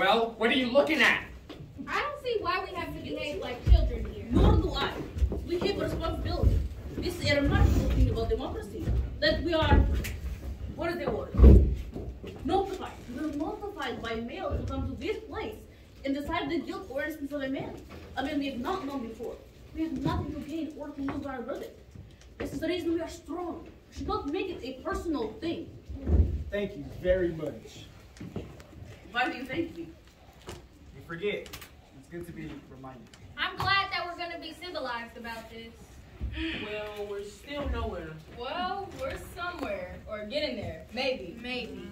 Well, what are you looking at? I don't see why we have to behave like children here. Nor do I. We have a responsibility. This is a remarkable thing about democracy. That we are, what is the word? Notified. We're notified by mail to come to this place and decide the guilt or innocence of a man. I mean, we have not known before. We have nothing to gain or to lose our verdict. This is the reason we are strong. We should not make it a personal thing. Thank you very much. Why do you thank me? You forget. It's good to be reminded. I'm glad that we're gonna be civilized about this. Well, we're still nowhere. Well, we're somewhere or getting there, maybe. Maybe.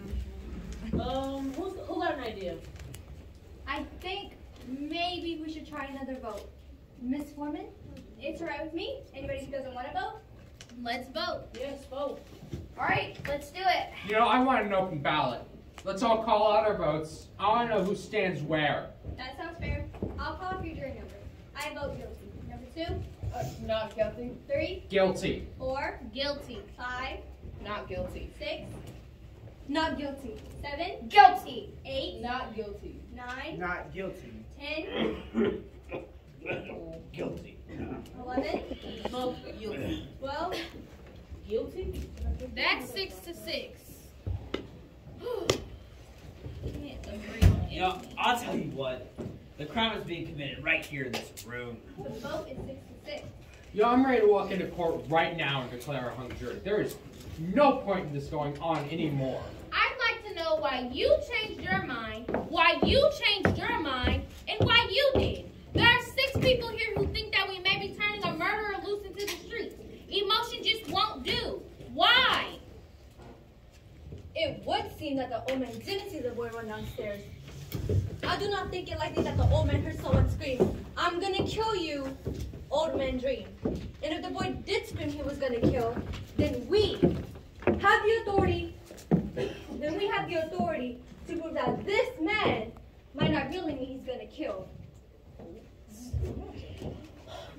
Um, who's, who got an idea? I think maybe we should try another vote. Miss Foreman? It's alright with me. Anybody who doesn't want to vote? Let's vote. Yes, vote. Alright, let's do it. You know, I want an open ballot. Let's all call out our votes. I want to know who stands where. That sounds fair. I'll call a jury number. I vote guilty. Number two, Uh, not guilty. three, Guilty. four, Guilty. five, Not guilty. six, Not guilty. seven, Guilty. eight, Not guilty. nine, Not guilty. ten, Guilty. eleven, Vote guilty. twelve, Guilty? That's six to six. Can't agree on You know, anything. I'll tell you what. The crime is being committed right here in this room. the vote is six to six. Yo, I'm ready to walk into court right now and declare a hung jury. There is no point in this going on anymore. I'd like to know why you changed your mind, why you changed your mind, and why you did. There are six people here who think that we may be turning a murderer loose into the streets. Emotion just won't do. Why? It would seem that the old man didn't see the boy run downstairs. I do not think it likely that the old man heard someone scream, I'm gonna kill you, old man dream. And if the boy did scream he was gonna kill, then we have the authority, then we have the authority to prove that this man might not really mean he's gonna kill.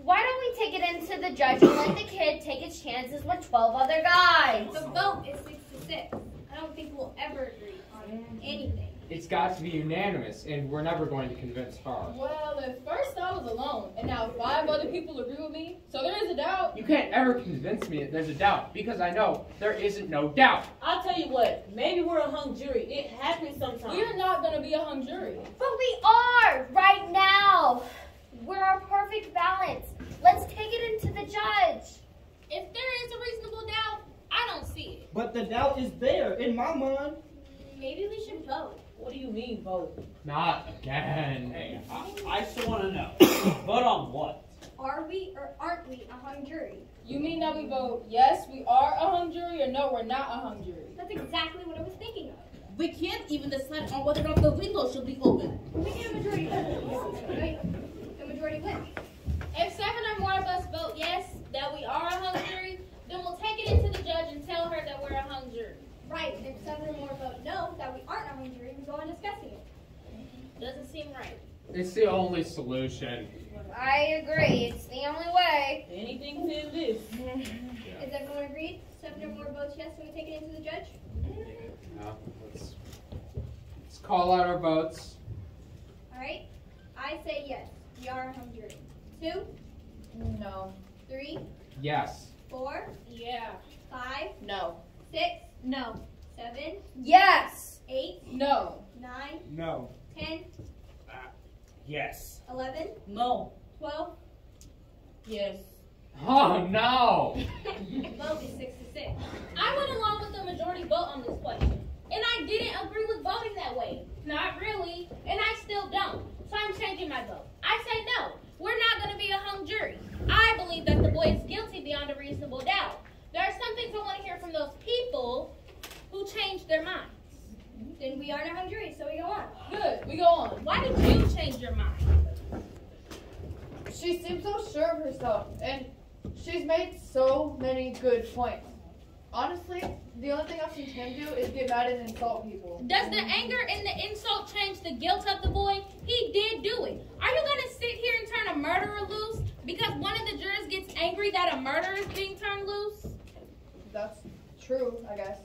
Why don't we take it into the judge and let the kid take his chances with 12 other guys? The vote is six to six. I don't think we'll ever agree on anything. It's got to be unanimous, and we're never going to convince her. Well, at first I was alone, and now five other people agree with me, so there is a doubt. You can't ever convince me that there's a doubt, because I know there isn't no doubt. I'll tell you what. Maybe we're a hung jury. It happens sometimes. We're not gonna be a hung jury. But we are right now. We're our perfect balance. Let's take it into the judge. If there is a reasonable doubt, I don't see it. But the doubt is there in my mind. Maybe we should vote. What do you mean, vote? Not again. Hey, I, I still want to know. Vote on what? Are we or aren't we a hung jury? You mean that we vote yes, we are a hung jury, or no, we're not a hung jury? That's exactly what I was thinking of. We can't even decide on whether or not the window should be open. We need a majority vote. Right? The majority wins. If seven or more of us vote yes, that we are a hung jury, then we'll take it into the judge and tell her that we're a hung jury. Right. If seven or more vote no, that we aren't a hung jury, we go on discussing it. Doesn't seem right. It's the only solution. I agree. It's the only way. Anything to this. Is everyone agreed? Seven or more votes yes, and we take it into the judge? Now, let's, let's call out our votes. All right. I say yes. We are a hung jury. Two, No. three, Yes. four, Yeah. five, No. six, No. seven, Yes. eight, No. nine, No. ten, uh, Yes. eleven, No. twelve. Yes. Oh no! Vote is six to six. I went along with the majority vote on this question. And I didn't agree with voting that way. Not really. And I still don't. So I'm changing my vote. I say no. We're not going to be a hung jury. I believe that the boy is guilty beyond a reasonable doubt. There are some things I want to hear from those people who changed their minds. Then we aren't hungry, so we go on. Good. We go on. Why did you change your mind? She seems so sure of herself, and she's made so many good points. Honestly, the only thing I've seen him do is get mad and insult people. Does the anger and the insult change the guilt of the boy? He did do it. Are you going to sit here and turn a murderer loose because one of the jurors gets angry that a murderer is being turned loose? That's true, I guess.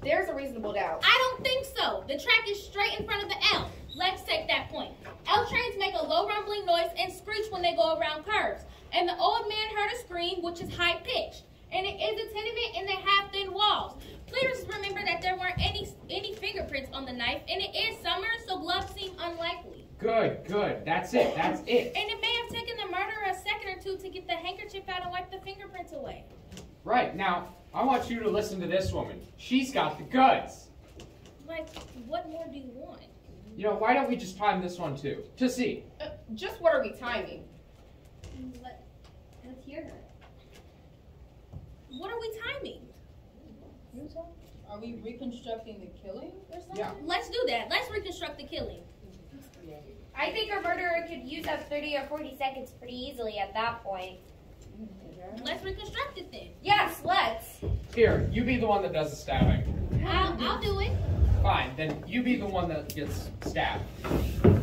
There's a reasonable doubt. I don't think so. The track is straight in front of the L. Let's take that point. L trains make a low rumbling noise and screech when they go around curves. And the old man heard a scream, which is high pitched. And it is a tenement and they have thin walls. Please remember that there weren't any any fingerprints on the knife, and it is summer, so gloves seem unlikely. Good, good. That's it. That's it. And it may have taken the murderer a second or two to get the handkerchief out and wipe the fingerprints away. Right. Now, I want you to listen to this woman. She's got the goods. Like, what more do you want? You know, why don't we just time this one too? To see. Uh, just what are we timing? Let, let's hear her. What are we timing? Are we reconstructing the killing or something? Yeah. Let's do that. Let's reconstruct the killing. I think a murderer could use up 30 or 40 seconds pretty easily at that point. Let's reconstruct it then. Yes, let's. Here, you be the one that does the stabbing. I'll, I'll do it. Fine, then you be the one that gets stabbed.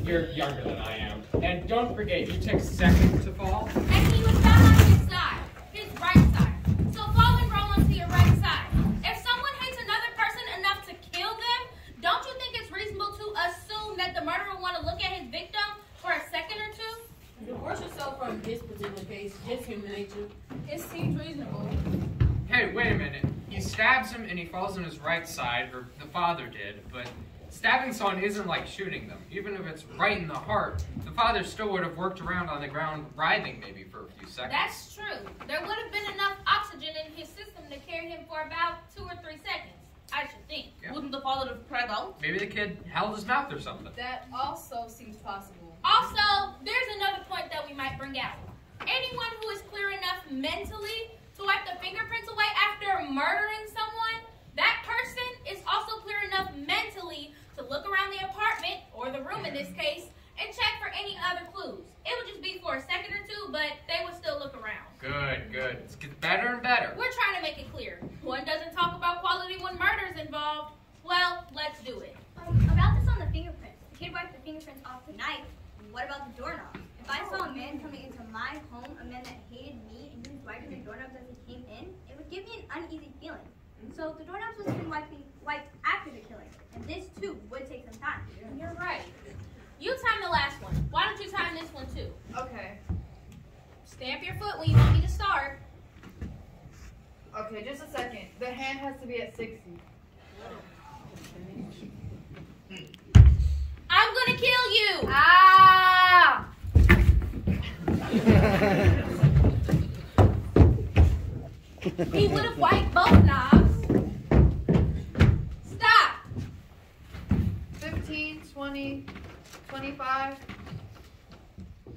You're younger than I am. And don't forget, you take seconds to fall. And he was found on his side, his right side. So fall and roll onto your right side. If someone hates another person enough to kill them, don't you think it's reasonable to assume that the murderer will want to look at his victim for a second or two? Divorce yourself from this particular case, just human nature. It seems reasonable. Hey, wait a minute. He stabs him and he falls on his right side, or the father did, but stabbing someone isn't like shooting them. Even if it's right in the heart, the father still would have worked around on the ground, writhing maybe for a few seconds. That's true. There would have been enough oxygen in his system to carry him for about two or three seconds. I should think. Yeah. Wouldn't the father have cried out? Maybe the kid held his mouth or something. That also seems possible. Also, there's another point that we might bring out. Anyone who is clear enough mentally to wipe the fingerprints away after murdering someone, that person is also clear enough mentally to look around the apartment, or the room in this case, and check for any other clues. It would just be for a second or two, but they would still look around. Good, good. It's getting better and better. We're trying to make it clear. One doesn't talk about quality when murder's involved. Well, let's do it. Um, about this on the fingerprints. The kid wiped the fingerprints off the knife. What about the doorknob? If I saw a man coming into my home, a man that hated me, and he was wiping the doorknobs as he came in, it would give me an uneasy feeling. So the doorknobs was been wiping, wiped after the killing, and this too would take some time. You're right. You time the last one. Why don't you time this one too? Okay. Stamp your foot when you want me to start. Okay, just a second. The hand has to be at 60. I'm gonna kill you. Ah! He would have wiped both knobs. Stop. 15, 20, 25,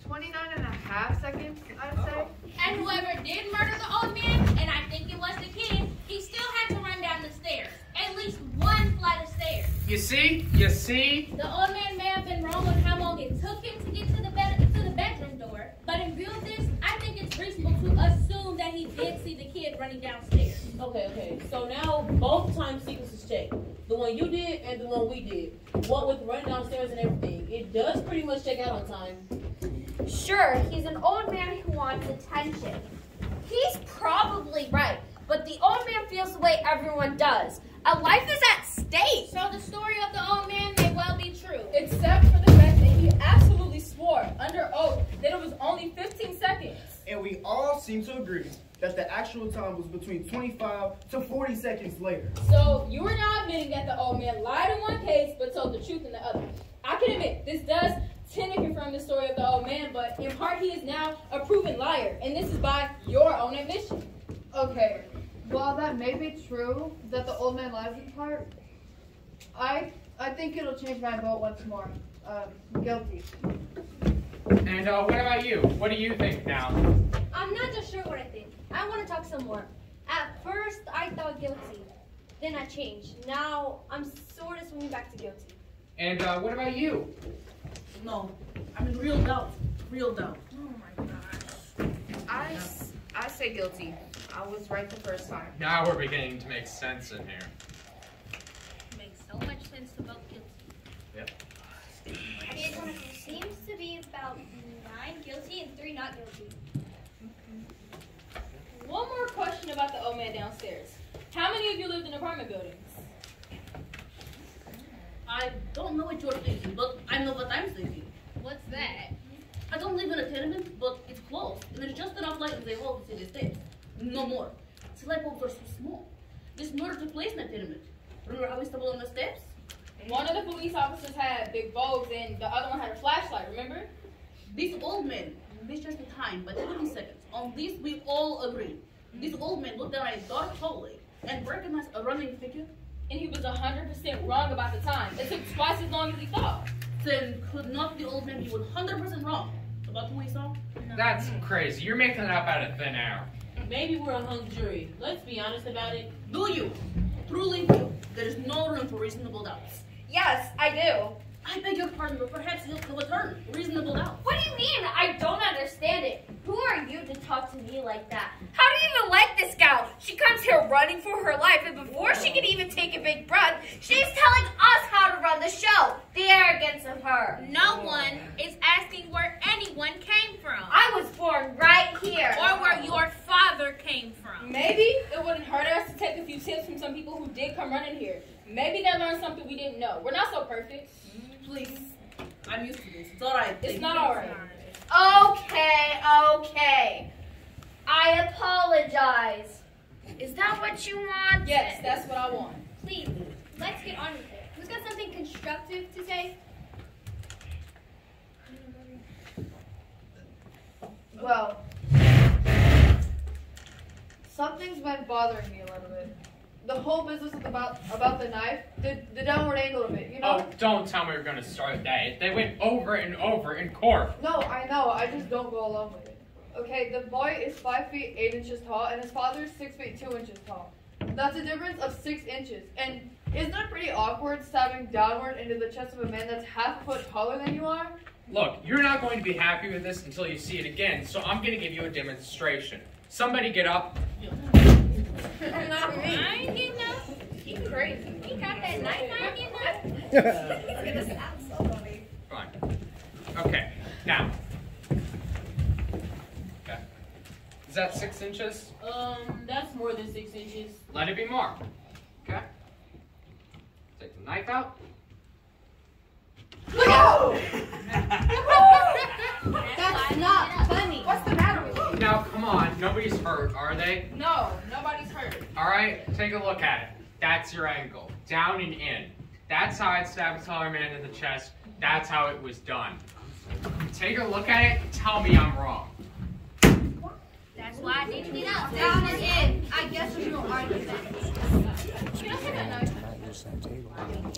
29 and a half seconds, I'd say. And whoever did murder the old man, and I think it was the kid, he still had to run down the stairs. At least one flight of stairs. You see? You see? The old man may have been wrong on how long it took him to get to the bed to the bedroom door, but in view of this, I think it's reasonable to assume that he did see the kid running downstairs. Okay, okay. So now both time sequences check. The one you did and the one we did. What with running downstairs and everything. It does pretty much check out on time. Sure, he's an old man who wants attention. He's probably right, but the old man feels the way everyone does. A life is at stake. So the story of the old man may well be true. Except for the fact that he absolutely swore under oath that it was only 15 seconds. And we all seem to agree that the actual time was between 25 to 40 seconds later. So you are now admitting that the old man lied in one case but told the truth in the other. I can admit this does tend to confirm the story of the old man, but in part he is now a proven liar, and this is by your own admission. Okay, while that may be true, that the old man lies in part, I I think it'll change my vote once more. Um, guilty. And uh, what about you? What do you think now? I'm not just sure what I think. I want to talk some more. At first, I thought guilty. Then I changed. Now, I'm sort of swinging back to guilty. And uh, what about you? No, I'm in real doubt. Real doubt. Oh my gosh. I, I say guilty. I was right the first time. Now we're beginning to make sense in here. Makes so much sense to both guilty. It seems to be about nine guilty and three not guilty. One more question about the old man downstairs. How many of you lived in apartment buildings? I I don't know what you're thinking, but I know what I'm thinking. What's that? I don't live in a tenement, but it's close, and there's just enough light in the hall to see the steps. No more. The light bulbs are so small. This murder took place in that tenement. Remember how we stumbled on the steps? One of the police officers had big bulbs and the other one had a flashlight, remember? This old man misjudged the time by 20 seconds. On this, we all agree. This old man looked down at a dark hallway and recognized a running figure. And he was 100% wrong about the time. It took twice as long as he thought. Then could not the old man be 100% wrong about who he saw? That's crazy. You're making it up out of thin air. Maybe we're a hung jury. Let's be honest about it. Do you truly feel there is no room for reasonable doubts? Yes, I do. I beg your pardon, but perhaps he'll he'll return. Reasonable doubt. What do you mean? I don't understand it. Who are you to talk to me like that? How do you even like this gal? She comes here running for her life, and before she can even take a big breath, she's telling us how to run the show. The arrogance of her. No one is asking where anyone came from. I was born right here. Or where your father came from. Maybe it wouldn't hurt us to take a few tips from some people who did come running here. Maybe they learned something we didn't know. We're not so perfect. Please. I'm used to this. It's alright. It's not alright. Okay, okay. I apologize. Is that what you want? Yes, that's what I want. Please, let's get on with it. Who's got something constructive to say? Well, something's been bothering me a little bit. The whole business about about the knife, the, the downward angle of it, you know? Oh, don't tell me you're gonna start that. They went over and over in court. No, I know. I just don't go along with it. Okay, the boy is five feet eight inches tall, and his father is six feet two inches tall. That's a difference of six inches. And isn't it pretty awkward stabbing downward into the chest of a man that's half a foot taller than you are? Look, you're not going to be happy with this until you see it again, so I'm gonna give you a demonstration. Somebody get up. Not me. I ain't getting up. He crazy. He got that knife. I ain't getting up. Fine. Okay, now. Okay. Is that six inches? Um, that's more than six inches. Let it be more. Okay? Take the knife out. That's not funny. What's the matter with you? Now, come on. Nobody's hurt, are they? No, nobody's hurt. Alright, take a look at it. That's your angle. Down and in. That's how I'd stab a taller man in the chest. That's how it was done. Take a look at it. Tell me I'm wrong. That's why I didn't get up. Down and in. I guess there's no argument. Can I take that knife?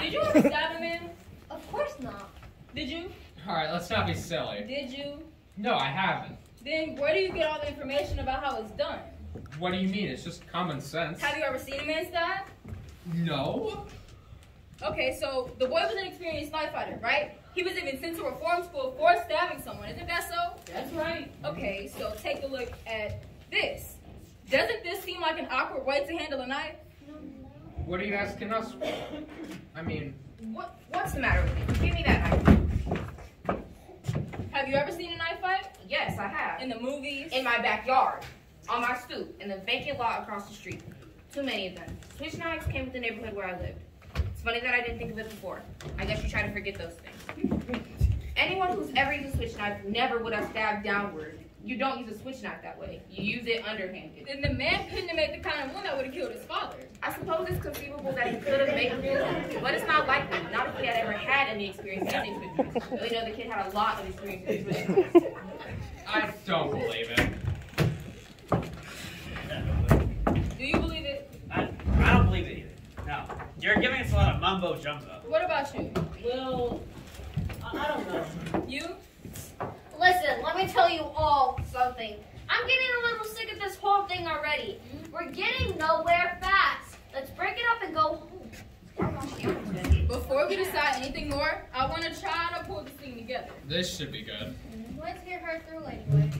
Did you ever stab a man? Of course not. Did you? Alright, let's not be silly. Did you? No, I haven't. Then where do you get all the information about how it's done? What do you mean? It's just common sense. Have you ever seen a man stab? No. Okay, so the boy was an experienced knife fighter, right? He was even sent to reform school for stabbing someone. Isn't that so? That's right. Okay, so take a look at this. Doesn't this seem like an awkward way to handle a knife? What are you asking us? for? I mean, What, what's the matter with you? Give me that knife. Have you ever seen a knife fight? Yes, I have. In the movies? In my backyard, on my stoop, in the vacant lot across the street. Too many of them. Switch knives came with the neighborhood where I lived. It's funny that I didn't think of it before. I guess you try to forget those things. Anyone who's ever used a switch knife never would have stabbed downward. You don't use a switch knife that way. You use it underhanded. Then the man couldn't have made the kind of wound that would have killed his father. I suppose it's conceivable that he could have made it, but it's not likely. Not if he had ever had any experience using switch switches. We know the kid had a lot of experience using switches. I don't believe it. Do you believe it? I, I don't believe it either. No. You're giving us a lot of mumbo jumbo. What about you? Well, I, I don't know. You? Listen, let me tell you all something. I'm getting a little sick of this whole thing already. Mm-hmm. We're getting nowhere fast. Let's break it up and go home. Before we decide anything more, I want to try to pull this thing together. This should be good. Mm-hmm. Let's get her through anyway.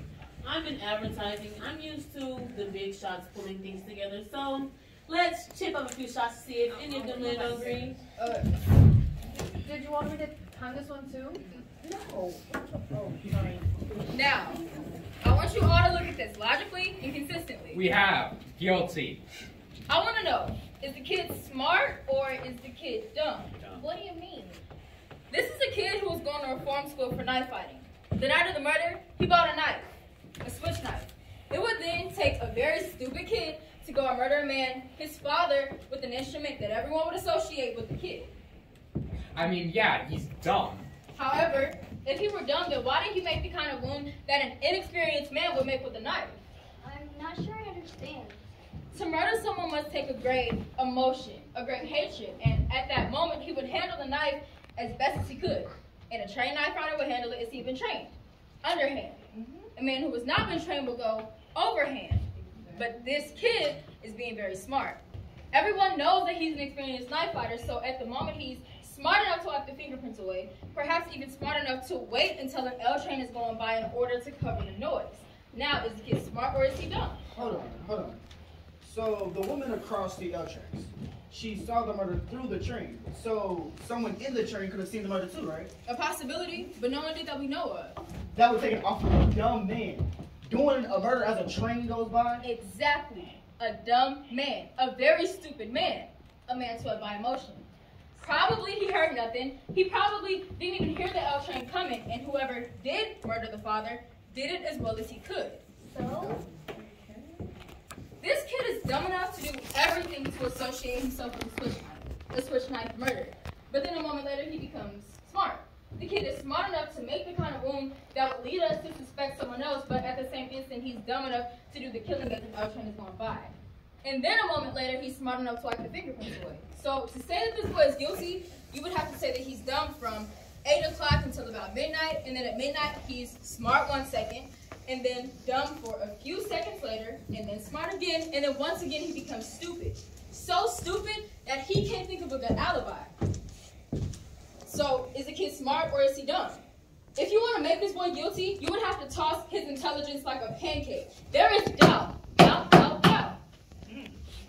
I'm in advertising. I'm used to the big shots pulling things together. So let's chip up a few shots to see if any of them land on green. Uh, Want me to time this one too? No. Oh, sorry. Now, I want you all to look at this logically and consistently. We have guilty. I want to know Is the kid smart or is the kid dumb? What do you mean? This is a kid who was going to reform school for knife fighting. The night of the murder, he bought a knife, a switch knife. It would then take a very stupid kid to go and murder a man, his father, with an instrument that everyone would associate with the kid. I mean, yeah, he's dumb. However, if he were dumb, then why did he make the kind of wound that an inexperienced man would make with a knife? I'm not sure I understand. To murder someone must take a great emotion, a great hatred, and at that moment he would handle the knife as best as he could. And a trained knife fighter would handle it as he'd been trained. Underhand. Mm-hmm. A man who has not been trained will go overhand. But this kid is being very smart. Everyone knows that he's an experienced knife fighter, so at the moment he's smart enough to wipe the fingerprints away, perhaps even smart enough to wait until an L train is going by in order to cover the noise. Now, is the kid smart or is he dumb? Hold on, hold on. So the woman across the L tracks, she saw the murder through the train. So someone in the train could have seen the murder too, right? A possibility, but no one did that we know of. That would take an awful dumb man doing a murder as a train goes by. Exactly. A dumb man. A very stupid man. A man swayed by emotion. Probably he heard nothing. He probably didn't even hear the L train coming, and whoever did murder the father did it as well as he could. So? This kid is dumb enough to do everything to associate himself with the switch knife, a switch knife murder. But then a moment later, he becomes smart. The kid is smart enough to make the kind of wound that would lead us to suspect someone else, but at the same instant, he's dumb enough to do the killing as the L train is going by. And then a moment later, he's smart enough to wipe the fingerprints away. So to say that this boy is guilty, you would have to say that he's dumb from 8 o'clock until about midnight, and then at midnight, he's smart one second, and then dumb for a few seconds later, and then smart again, and then once again, he becomes stupid. So stupid that he can't think of a good alibi. So, is the kid smart or is he dumb? If you want to make this boy guilty, you would have to toss his intelligence like a pancake. There is doubt, doubt.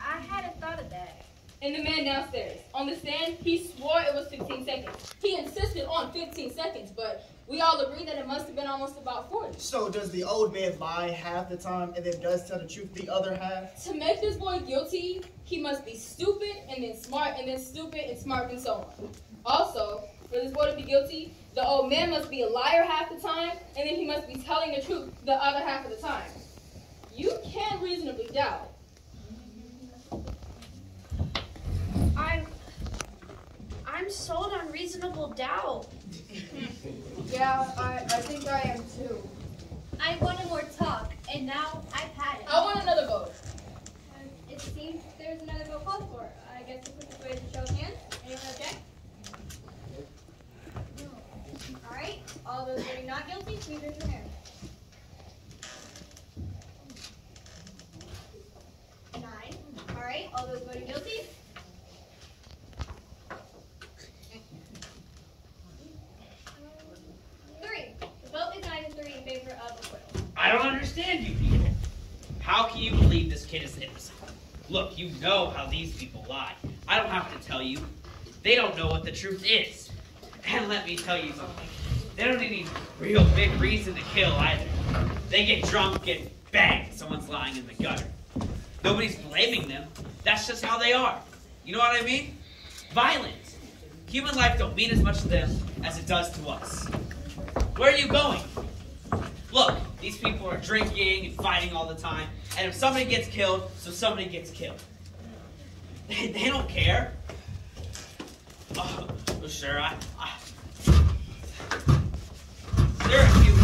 I hadn't thought of that. And the man downstairs. On the stand, he swore it was 15 seconds. He insisted on 15 seconds, but we all agree that it must have been almost about 40. So does the old man lie half the time and then does tell the truth the other half? To make this boy guilty, he must be stupid and then smart and then stupid and smart and so on. Also, for this boy to be guilty, the old man must be a liar half the time and then he must be telling the truth the other half of the time. You can't reasonably doubt. I'm I'm sold on reasonable doubt. Yeah, I, I think I am too. I wanted more talk, and now I've had it. I want another vote. Uh, it seems there's another vote called for. I guess the quickest way is a show of hands. Anyone object? All right. All those voting not guilty, please raise your hand. Nine. All right. All those voting guilty. Three. The vote is nine to three in favor of acquittal. I don't understand you people. How can you Look, you know how these people lie. I don't have to tell you. They don't know what the truth is. And let me tell you something. They don't need any real big reason to kill either. They get drunk and bang, someone's lying in the gutter. Nobody's blaming them. That's just how they are. You know what I mean? Violent. Human life don't mean as much to them as it does to us. Where are you going? Look, these people are drinking and fighting all the time, and if somebody gets killed, so somebody gets killed. They, they don't care. Oh, well, sure, I, I. There are a few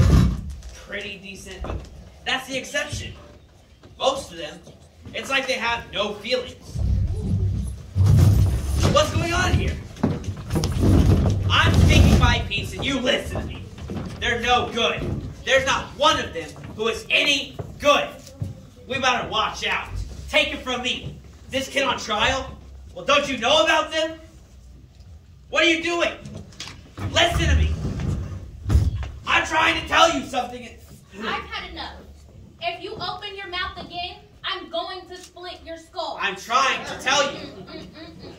pretty decent, but that's the exception. Most of them, it's like they have no feelings. What's going on here? I'm speaking my piece, and you listen to me. They're no good. There's not one of them who is any good. We better watch out. Take it from me. This kid on trial? Well, don't you know about them? What are you doing? Listen to me. I'm trying to tell you something. I've had enough. If you open your mouth again, I'm going to split your skull. I'm trying to tell you. Mm, mm, mm,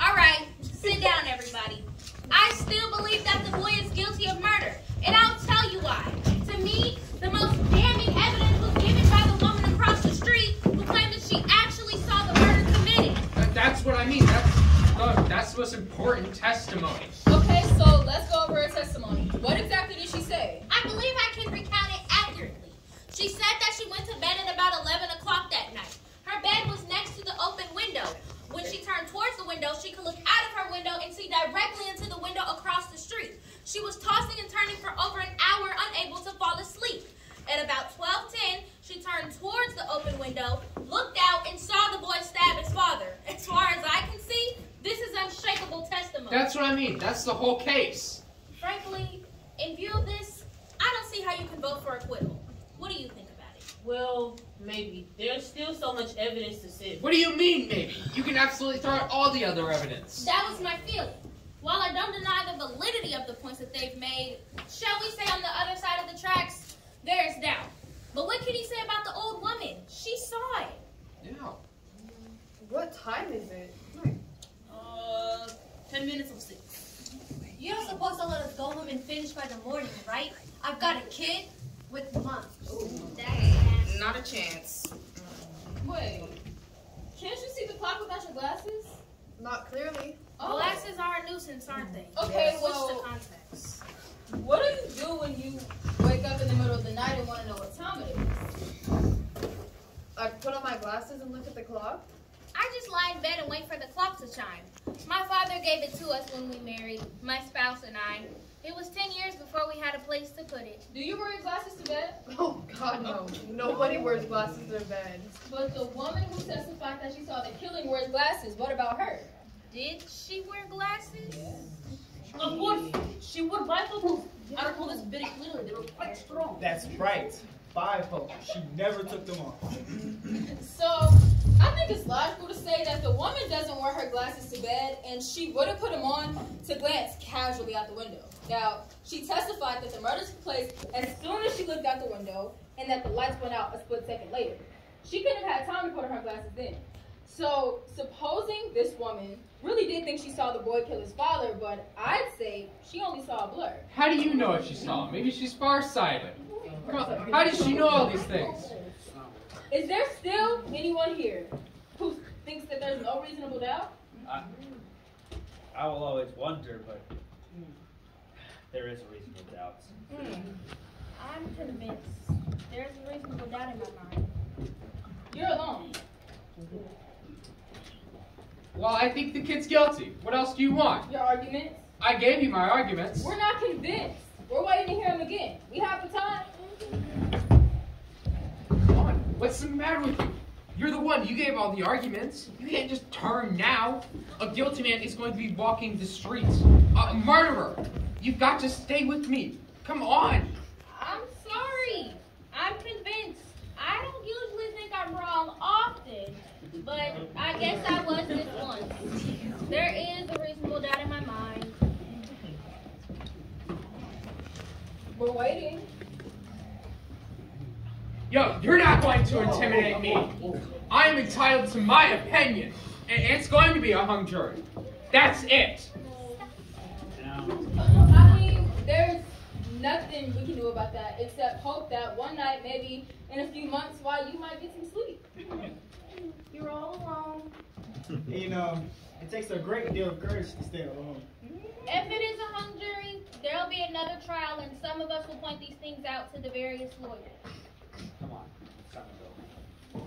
All right, sit down, everybody. I still believe that the boy is guilty of murder, and I'll tell you why. To me, the most damning evidence was given by the woman across the street who claimed that she actually saw the murder committed. That's what I mean. That's the, that's the most important testimony. Okay, so let's go over her testimony. What exactly did she say? I believe I can recount it accurately. She said that she went to bed at about 11 o'clock that night. Her bed was next to the open window. When she turned towards the window, she could look out of her window and see directly into the window across the street. She was tossed That's the whole case. Frankly, in view of this, I don't see how you can vote for acquittal. What do you think about it? Well, maybe. There's still so much evidence to sift. What do you mean, maybe? You can absolutely throw out all the other evidence. That was my feeling. While I don't deny the validity of the points that they've made, shall we say on the other side of the tracks, there's doubt. But what can you say about the old woman? She saw it. Yeah. What time is it? Uh, 10 minutes of 6. You're not supposed to let us go home and finish by the morning, right? I've got a kid with mom. Not a chance. Wait, can't you see the clock without your glasses? Not clearly. Oh. Glasses are a nuisance, aren't they? Okay, Switch well- the context. What do you do when you wake up in the middle of the night and want to know what time it is? I put on my glasses and look at the clock. I just lie in bed and wait for the clock to chime. My father gave it to us when we married, my spouse and I. It was 10 years before we had a place to put it. Do you wear glasses to bed? Oh God, no. Nobody wears glasses to bed. But the woman who testified that she saw the killing wears glasses. What about her? Did she wear glasses? Of course, she wore bifocals. I recall this very clearly. They were quite strong. That's right. Bifocals. She never took them off. So, I think it's logical to say that the woman doesn't wear her glasses to bed and she would have put them on to glance casually out the window. Now, she testified that the murder took place as soon as she looked out the window and that the lights went out a split second later. She couldn't have had time to put on her glasses then. So, supposing this woman really did think she saw the boy kill his father, but I'd say she only saw a blur. How do you know what she saw? him? Maybe she's farsighted. Come on, How does she know all these things? Is there still anyone here who thinks that there's no reasonable doubt? I, I will always wonder, but there is a reasonable doubt. Hmm. I'm convinced. There's a reasonable doubt in my mind. You're alone. Well, I think the kid's guilty. What else do you want? Your arguments? I gave you my arguments. We're not convinced. We're waiting to hear him again. We have the time. Come on, what's the matter with you? You're the one. You gave all the arguments. You can't just turn now. A guilty man is going to be walking the streets. A murderer. You've got to stay with me. Come on. I'm sorry. I'm convinced. I don't usually think I'm wrong often, but I guess I was this once. There is a reasonable doubt in my mind. We're waiting. Yo, you're not going to intimidate me. I am entitled to my opinion, and it's going to be a hung jury. That's it. I mean, there's nothing we can do about that except hope that one night, maybe in a few months, while you might get some sleep. You're all alone. You know, um, it takes a great deal of courage to stay alone. If it is a hung jury, there'll be another trial, and some of us will point these things out to the various lawyers. Come on. It's time to go.